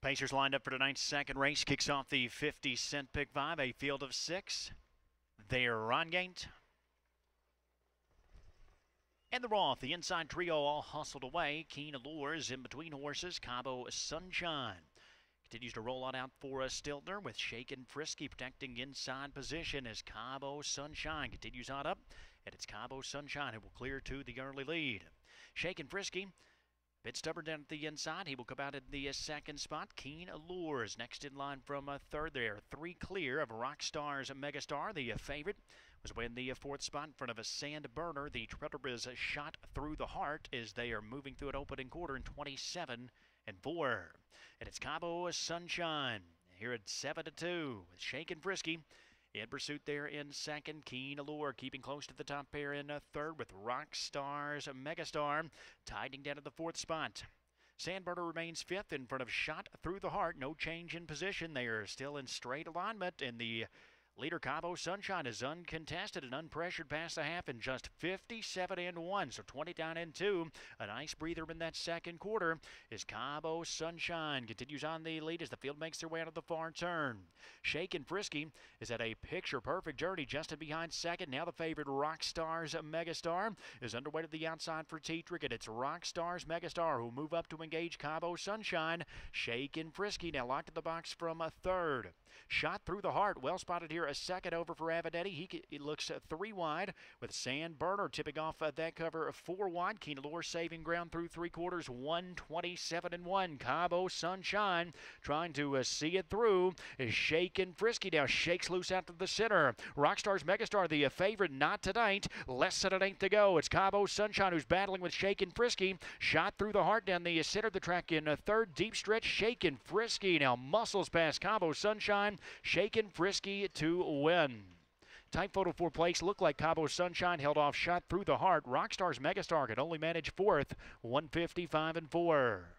Pacers lined up for tonight's second race. Kicks off the 50 cent pick five, a field of six. They're Rongate. And the Roth, the inside trio all hustled away. Keen Allures in between horses. Cabo Sunshine continues to roll on out for a Stiltner with Shakin Friskie protecting inside position as Cabo Sunshine continues on up. And it's Cabo Sunshine who will clear to the early lead. Shakin Friskie Bit stubborn down at the inside. He will come out in the uh, second spot. Keen Allures next in line from uh, third there. Three clear of Rockstar's Megastar. The uh, favorite was when the fourth spot in front of a Sand Burner. The is shot through the heart as they are moving through an opening quarter in 27 and 4. And it's Cabo Sunshine here at 7 to 2 with Shakin Friskie. In pursuit there in second, Keen Allure keeping close to the top pair in a third with Rock Stars Megastar tightening down to the fourth spot. Sandburner remains fifth in front of Shot Through the Heart. No change in position. They are still in straight alignment, in the Leader Cabo Sunshine is uncontested and unpressured past the half in just 57 and 1. So 20 down and 2. A nice breather in that second quarter is Cabo Sunshine. Continues on the lead as the field makes their way out of the far turn. Shakin Friskie is at a picture perfect journey just in behind second. Now the favorite Rockstars Megastar is underway to the outside for Tetrick. And it's Rockstars Megastar who move up to engage Cabo Sunshine. Shakin Friskie now locked in the box from a third. Shot through the heart. Well spotted here a second over for Avenatti. He, he looks uh, three wide with Sand Burner tipping off uh, that cover four wide. Keen Allure saving ground through three quarters, 127 and 1. Cabo Sunshine trying to uh, see it through is Shakin Friskie now. Shakes loose out to the center. Rockstars Megastar, the favorite, not tonight. Less than an eighth to go. It's Cabo Sunshine who's battling with Shakin Friskie. Shot through the heart down the center of the track in a third deep stretch. Shakin Friskie now muscles past Cabo Sunshine. Shakin Friskie to win. Tight photo for place looked like Cabo Sunshine held off shot through the heart. Rockstars Megastar could only manage fourth, 155 and 4.